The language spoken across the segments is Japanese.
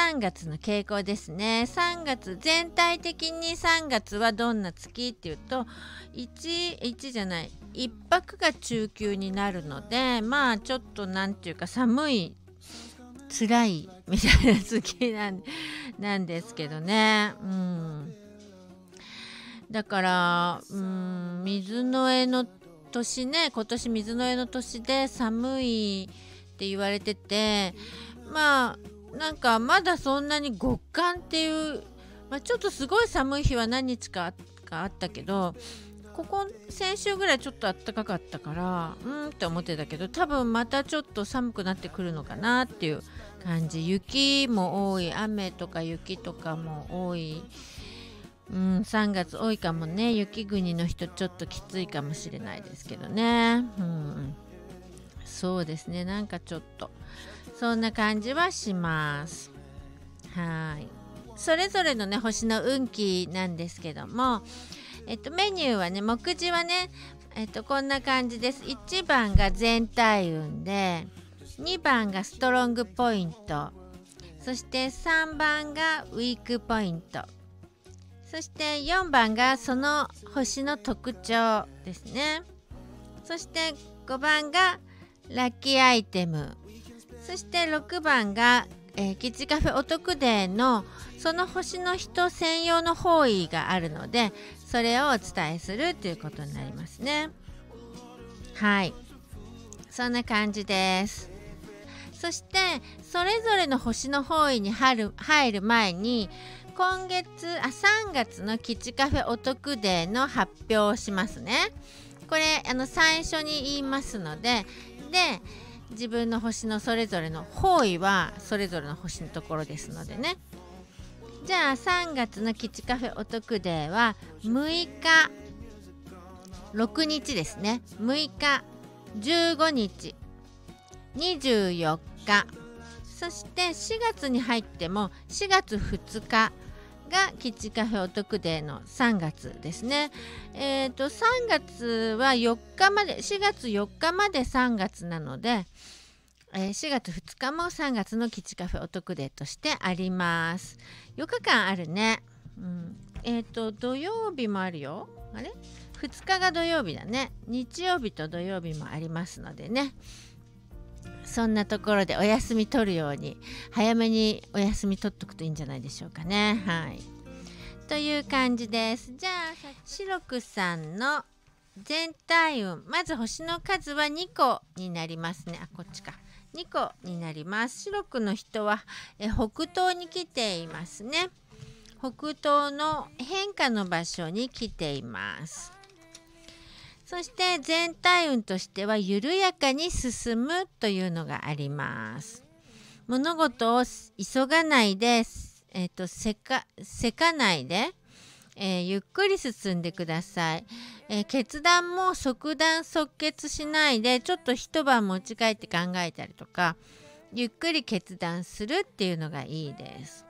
3月の傾向ですね。3月全体的に3月はどんな月っていうと 1, 1じゃない1泊が中級になるのでまあちょっと何て言うか寒い辛いみたいな月なんなんですけどね。うん。だからうん水の絵の年ね今年水の絵の年で寒いって言われててまあなんかまだそんなに極寒っていう、まあ、ちょっとすごい寒い日は何日かあったけどここ先週ぐらいちょっと暖かかったからうんって思ってたけど多分またちょっと寒くなってくるのかなっていう感じ。雪も多い雨とか雪とかも多い、うん、3月多いかもね。雪国の人ちょっときついかもしれないですけどね、うん、そうですね。なんかちょっと。そんな感じはします。はい。それぞれのね星の運気なんですけどもえっとメニューはね目次はねえっとこんな感じです。1番が全体運で2番がストロングポイント。そして3番がウィークポイント。そして4番がその星の特徴ですね。そして5番がラッキーアイテム。そして6番が、えー、キッチカフェお得デーのその星の人専用の方位があるのでそれをお伝えするということになりますね。はい。そんな感じです。そしてそれぞれの星の方位に入る入る前に今月あ3月のキッチカフェお得デーの発表をしますね。これあの最初に言いますのでで自分の星のそれぞれの方位はそれぞれの星のところですのでね。じゃあ3月の基地カフェお得デーは6日6日ですね。6日15日24日。そして4月に入っても4月2日がキッチンカフェお得デーの3月ですね。えっ、ー、と3月は4日まで4月4日まで3月なので、えー、4月2日も3月のキッチンカフェお得デーとしてあります。4日間あるね。うん、えっ、ー、と土曜日もあるよ。あれ ?2 日が土曜日だね。日曜日と土曜日もありますのでね。そんなところでお休み取るように早めにお休み取っとくといいんじゃないでしょうかね。はい。という感じです。じゃあ白くさんの全体運まず星の数は2個になりますね。あこっちか。2個になります。白くの人はえ北東に来ていますね。北東の変化の場所に来ています。そして全体運としては緩やかに進むというのがあります。物事を急がないで、えーと、せかせかないで、えー、ゆっくり進んでください、えー、決断も即断即決しないでちょっと一晩持ち帰って考えたりとかゆっくり決断するっていうのがいいです。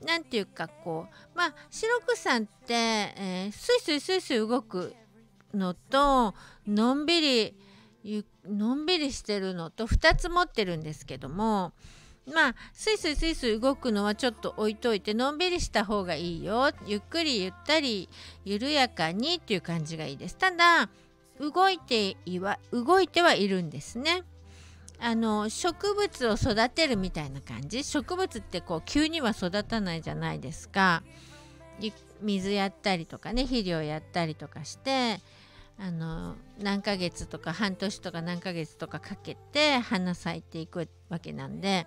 なんていうかこうまあ四緑さんって、えー、スイスイスイスイ動くのとのんびりのんびりしてるのと2つ持ってるんですけどもまあスイスイスイスイ動くのはちょっと置いといてのんびりした方がいいよゆっくりゆったり緩やかにっていう感じがいいです。ただ動いては動いてはいるんですね。あの植物を育てるみたいな感じ。植物ってこう急には育たないじゃないですか。水やったりとかね肥料やったりとかしてあの何ヶ月とか半年とか何ヶ月とかかけて花咲いていくわけなんで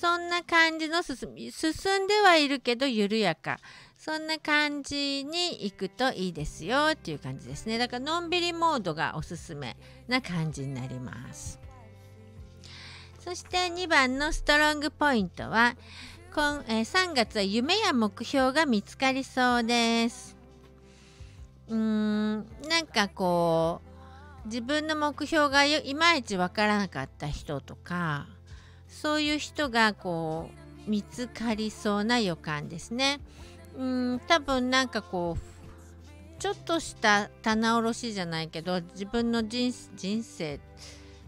そんな感じの進み進んではいるけど緩やか。そんな感じに行くといいですよっていう感じですね。だからのんびりモードがおすすめな感じになります。そして2番のストロングポイントは今、えー、3月は夢や目標が見つかりそうです。うーんなんかこう自分の目標がいまいちわからなかった人とかそういう人がこう見つかりそうな予感ですね。うん多分なんかこうちょっとした棚卸しじゃないけど自分の人生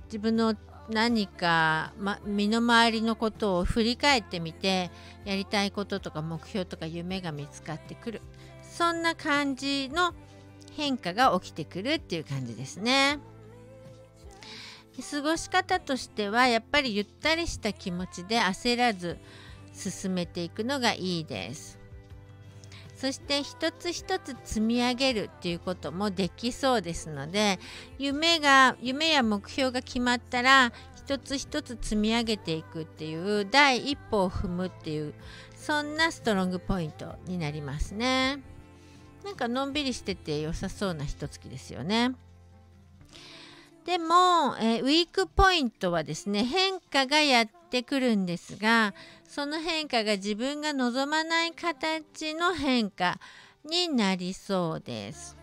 自分の何か、ま、身の回りのことを振り返ってみてやりたいこととか目標とか夢が見つかってくるそんな感じの変化が起きてくるっていう感じですね。過ごし方としてはやっぱりゆったりした気持ちで焦らず進めていくのがいいです。そして一つ一つ積み上げるっていうこともできそうですので夢が夢や目標が決まったら一つ一つ積み上げていくっていう第一歩を踏むっていうそんなストロングポイントになりますね。なんかのんびりしてて良さそうな一月ですよね。でも、えー、ウィークポイントはですね変化がやってくるんですがその変化が自分が望まない形の変化になりそうです。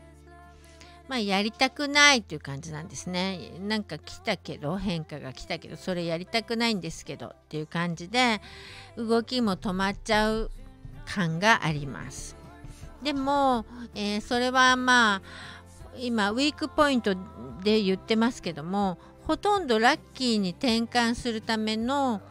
まあ、やりたくないっていう感じなんですね。なんか来たけど変化が来たけどそれやりたくないんですけどっていう感じで動きも止まっちゃう感があります。でも、えー、それはまあ今ウィークポイントで言ってますけどもほとんどラッキーに転換するための、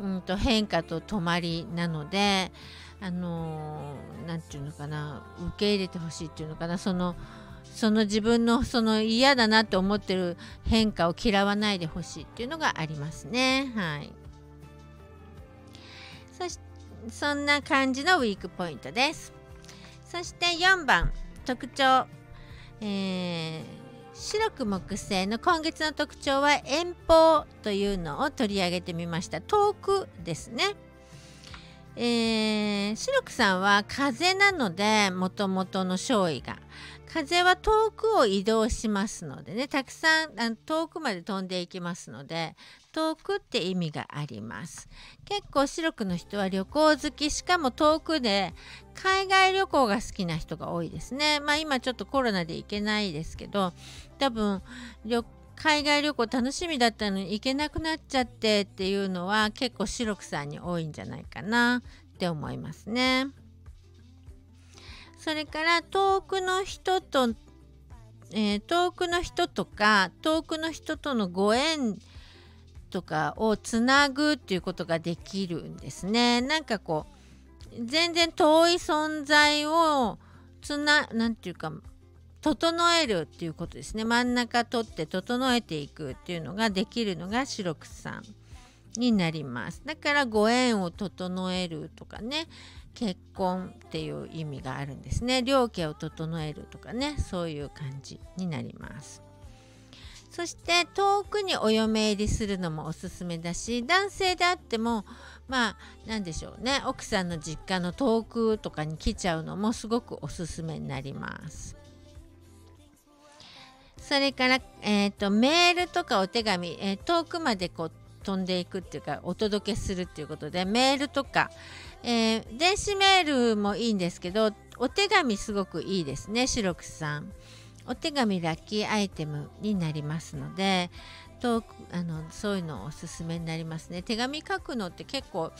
うんと、変化と止まりなのであの何、て言うのかな受け入れてほしいっていうのかなそのその自分のその嫌だなって思ってる変化を嫌わないでほしいっていうのがありますね。はい。そしそんな感じのウィークポイントです。そして4番特徴、えー、白く木星の今月の特徴は遠方というのを取り上げてみました。遠くですね。えー、白くさんは風なのでもともとの勝位が。風は遠くを移動しますのでね。たくさんあの遠くまで飛んでいきますので遠くって意味があります結構白くの人は旅行好きしかも遠くで海外旅行が好きな人が多いですねまあ今ちょっとコロナで行けないですけど多分海外旅行楽しみだったのに行けなくなっちゃってっていうのは結構白くさんに多いんじゃないかなって思いますね。それから遠くの人と、えー、遠くの人とか遠くの人とのご縁とかをつなぐっていうことができるんですね。なんかこう全然遠い存在をつな何て言うか整えるっていうことですね。真ん中取って整えていくっていうのができるのが白くさんになります。だからご縁を整えるとかね結婚っていう意味があるんですね。両家を整えるとかねそういう感じになります。そして遠くにお嫁入りするのもおすすめだし男性であってもまあ何でしょうね。奥さんの実家の遠くとかに来ちゃうのもすごくおすすめになります。それから、えーと、メールとかお手紙、えー、遠くまでこう飛んでいくっていうかお届けするっていうことでメールとか、えー、電子メールもいいんですけどお手紙すごくいいですね白くさん。お手紙ラッキーアイテムになりますので遠くあのそういうのおすすめになりますね。手紙書くのって結構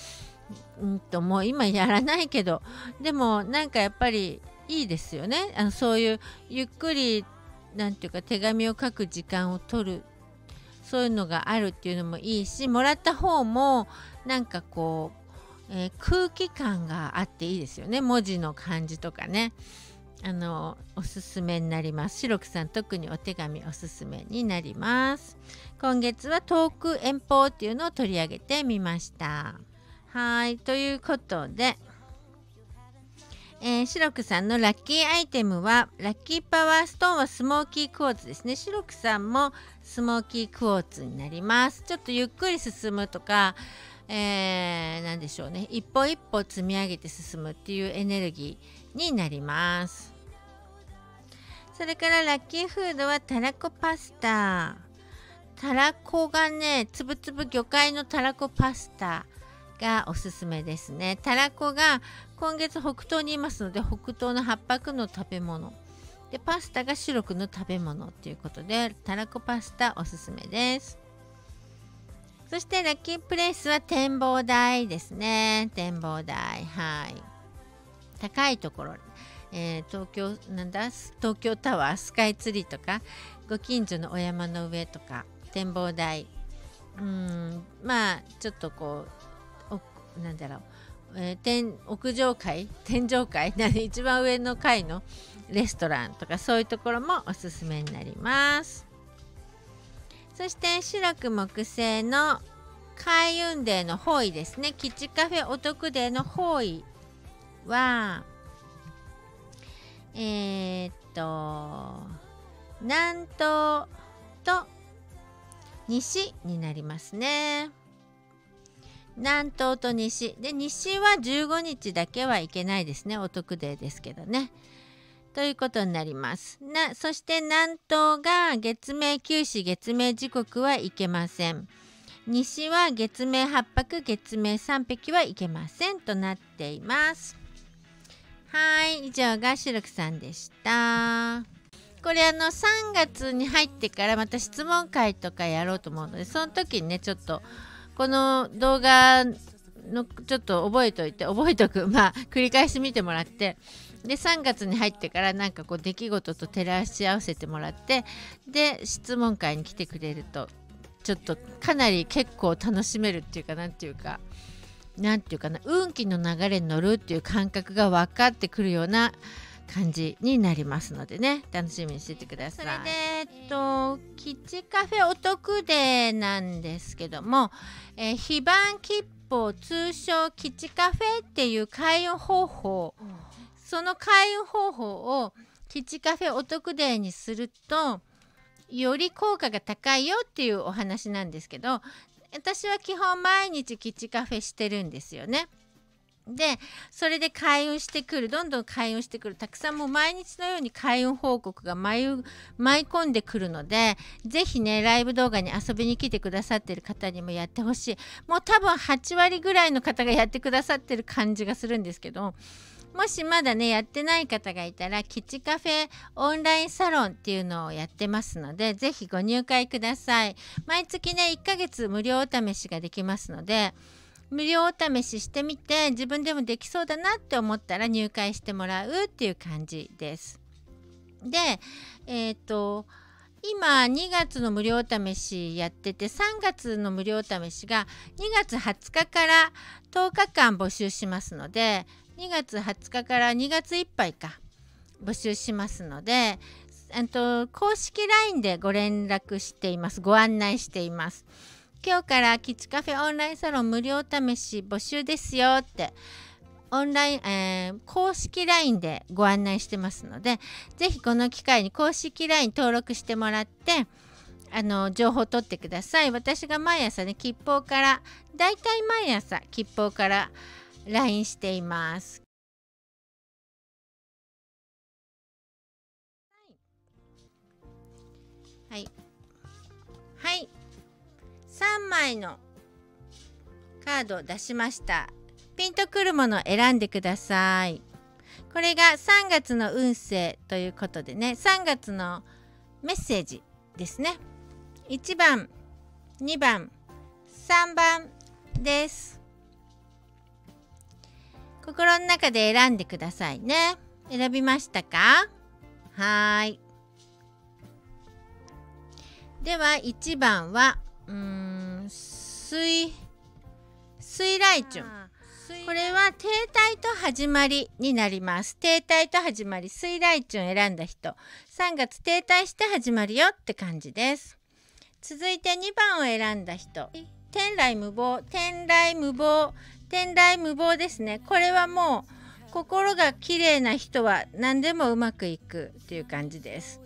うんともう今やらないけどでもなんかやっぱりいいですよね。あのそういうゆっくりなんていうか手紙を書く時間を取るそういうのがあるっていうのもいいしもらった方もなんかこう、えー、空気感があっていいですよね。文字の感じとかね。あのおすすめになります。白くさん特にお手紙おすすめになります。今月は遠く遠方っていうのを取り上げてみました。はいということでえー、シロクさんのラッキーアイテムはラッキーパワーストーンはスモーキークォーツですね。シロクさんもスモーキークォーツになります。ちょっとゆっくり進むとか、えー、何でしょうね。一歩一歩積み上げて進むっていうエネルギーになります。それからラッキーフードはたらこパスタ。たらこがねつぶつぶ魚介のたらこパスタがおすすめですね。たらこが今月北東にいますので北東の八白の食べ物。でパスタが白くの食べ物ということでたらこパスタおすすめです。そしてラッキープレイスは展望台ですね。展望台。はい。高いところ、えー、東京なんだ？東京タワースカイツリーとかご近所のお山の上とか展望台。うんまあちょっとこうなんだろう、えー、天屋上階天上階 一番上の階のレストランとかそういうところもおすすめになります。そして白く木製の開運デーの方位ですね。キッチカフェお得デーの方位はえー、っと南東と西になりますね。南東と西。で西は15日だけはいけないですね。お得デーですけどね。ということになります。なそして南東が月明休止月明時刻はいけません。西は月明八泊月明三匹はいけませんとなっています。はい以上がシルクさんでした。これあの3月に入ってからまた質問会とかやろうと思うのでその時にねちょっとこの動画のちょっと覚えといて覚えとくまあ繰り返し見てもらって。で3月に入ってからなんかこう出来事と照らし合わせてもらって。で質問会に来てくれるとちょっとかなり結構楽しめるっていうかなんていうか。なんていうかな運気の流れに乗るっていう感覚が分かってくるような感じになりますのでね楽しみにしててください。それでえっとキッチカフェお得デーなんですけども、えー、非番切符通称キッチカフェっていう開運方法、その開運方法をキッチカフェお得デーにするとより効果が高いよっていうお話なんですけど私は基本毎日キッチカフェしてるんですよね。でそれで開運してくるどんどん開運してくるたくさんもう毎日のように開運報告が舞い込んでくるので是非ねライブ動画に遊びに来てくださってる方にもやってほしいもう多分8割ぐらいの方がやってくださってる感じがするんですけどもしまだねやってない方がいたらキッチカフェオンラインサロンっていうのをやってますので是非ご入会ください。毎月ね1ヶ月無料お試しができますので無料お試ししてみて自分でもできそうだなって思ったら入会してもらうっていう感じです。でえっ、ー、と今2月の無料試しやってて3月の無料試しが2月20日から10日間募集しますので2月20日から2月いっぱいか募集しますのでと公式 LINE でご連絡しています。ご案内しています。今日からキッチカフェオンラインサロン無料試し募集ですよってオンライン、えー、公式 LINE でご案内してますので是非この機会に公式 LINE 登録してもらってあの情報を取ってください。私が毎朝ね吉報からだいたい毎朝吉報から LINE しています。はい。はい。3枚のカードを出しました。ピンとくるものを選んでください。これが3月の運勢ということでね、3月のメッセージですね。1番、2番、3番です。心の中で選んでくださいね。選びましたか？はい。では1番はうーん水水雷チュンこれは停滞と始まりになります。停滞と始まり水雷チュン選んだ人。3月停滞して始まるよって感じです。続いて2番を選んだ人。天来無謀。天来無謀天来無謀ですね。これはもう心が綺麗な人は何でもうまくいくっていう感じです。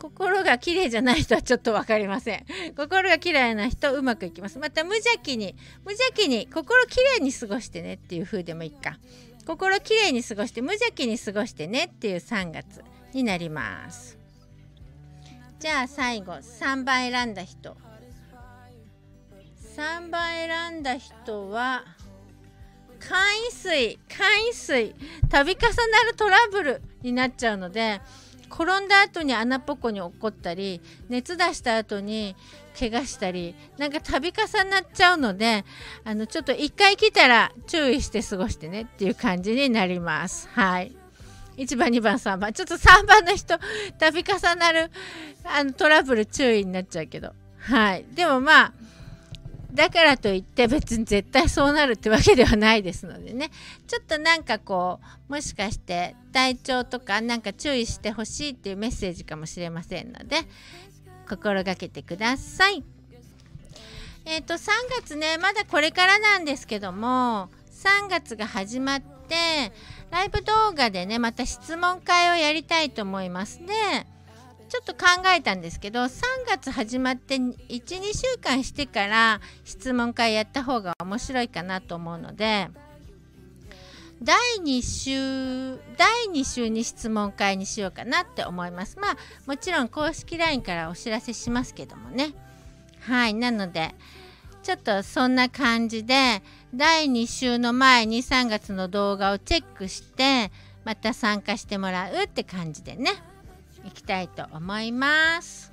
心が綺麗じゃない人はちょっと分かりません。心が綺麗な人うまくいきます。また無邪気に無邪気に心綺麗に過ごしてねっていう風でもいいか。心綺麗に過ごして無邪気に過ごしてねっていう3月になります。じゃあ最後3番選んだ人。3番選んだ人は簡易水簡易水。度重なるトラブルになっちゃうので転んだ後に穴ぽこに起こったり熱出した後に怪我したりなんか度重なっちゃうのであのちょっと1回来たら注意して過ごしてねっていう感じになります。はい。1番2番3番。ちょっと3番の人度重なるあのトラブル注意になっちゃうけど。はい。でもまあだからといって別に絶対そうなるってわけではないですのでねちょっとなんかこうもしかして体調とかなんか注意してほしいっていうメッセージかもしれませんので心がけてください。えっ、ー、と3月ねまだこれからなんですけども3月が始まってライブ動画でねまた質問会をやりたいと思いますね。ちょっと考えたんですけど3月始まって12週間してから質問会やった方が面白いかなと思うので第2週第2週に質問会にしようかなって思います。まあもちろん公式 LINE からお知らせしますけどもね。はいなのでちょっとそんな感じで第2週の前に3月の動画をチェックしてまた参加してもらうって感じでね。いきたいと思います。